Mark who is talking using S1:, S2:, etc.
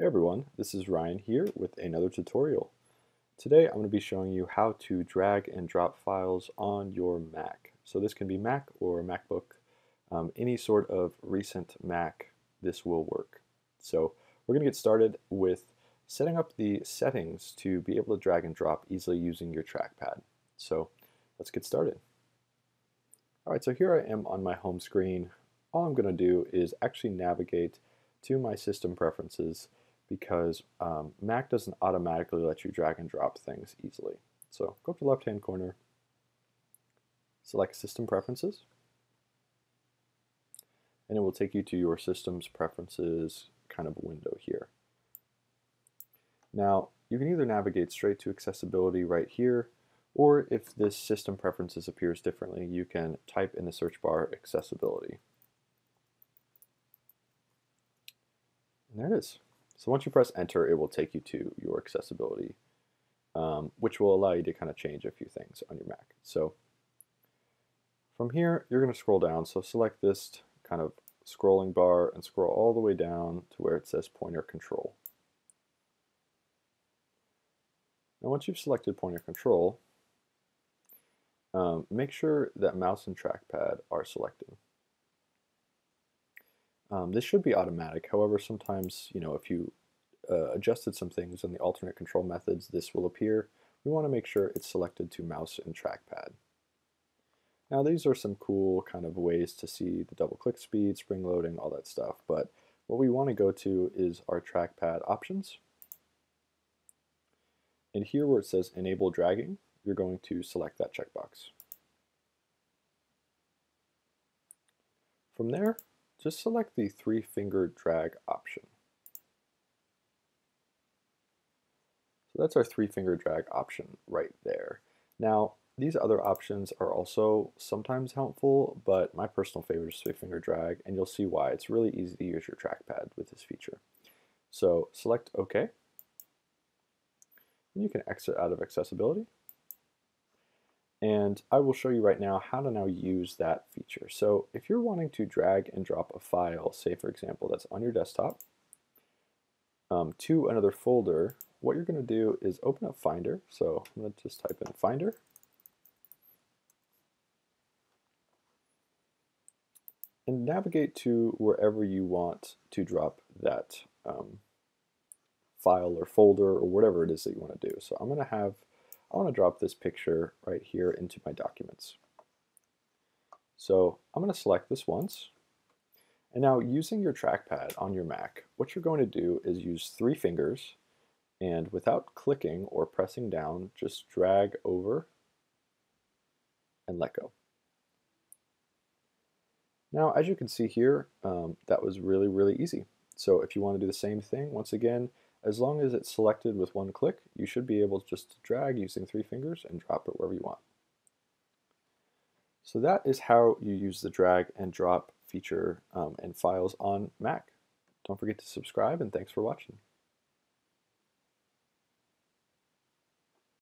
S1: Hey everyone, this is Ryan here with another tutorial. Today I'm going to be showing you how to drag and drop files on your Mac. So this can be Mac or MacBook, um, any sort of recent Mac, this will work. So we're going to get started with setting up the settings to be able to drag and drop easily using your trackpad. So let's get started. Alright, so here I am on my home screen. All I'm going to do is actually navigate to my system preferences because um, Mac doesn't automatically let you drag and drop things easily. So go up to the left hand corner, select System Preferences, and it will take you to your system's preferences kind of window here. Now, you can either navigate straight to accessibility right here, or if this system preferences appears differently, you can type in the search bar accessibility. And there it is. So once you press enter, it will take you to your accessibility, um, which will allow you to kind of change a few things on your Mac. So from here, you're going to scroll down. So select this kind of scrolling bar and scroll all the way down to where it says pointer control. Now once you've selected pointer control, um, make sure that mouse and trackpad are selected. Um, this should be automatic. However, sometimes, you know, if you uh, adjusted some things in the alternate control methods, this will appear. We want to make sure it's selected to mouse and trackpad. Now these are some cool kind of ways to see the double click speed, spring loading, all that stuff, but what we want to go to is our trackpad options. And here where it says enable dragging, you're going to select that checkbox. From there, just select the three finger drag option. So that's our three finger drag option right there. Now, these other options are also sometimes helpful, but my personal favorite is three finger drag, and you'll see why. It's really easy to use your trackpad with this feature. So select OK. And you can exit out of accessibility. And I will show you right now how to now use that feature. So if you're wanting to drag and drop a file, say for example, that's on your desktop, um, to another folder, what you're going to do is open up Finder. So I'm going to just type in Finder. And navigate to wherever you want to drop that um, file or folder or whatever it is that you want to do. So I'm going to have I want to drop this picture right here into my documents. So I'm going to select this once. And now using your trackpad on your Mac, what you're going to do is use three fingers and without clicking or pressing down, just drag over and let go. Now, as you can see here, um, that was really, really easy. So if you want to do the same thing, once again, as long as it's selected with one click, you should be able to just to drag using three fingers and drop it wherever you want. So that is how you use the drag and drop feature um, and files on Mac. Don't forget to subscribe and thanks for watching.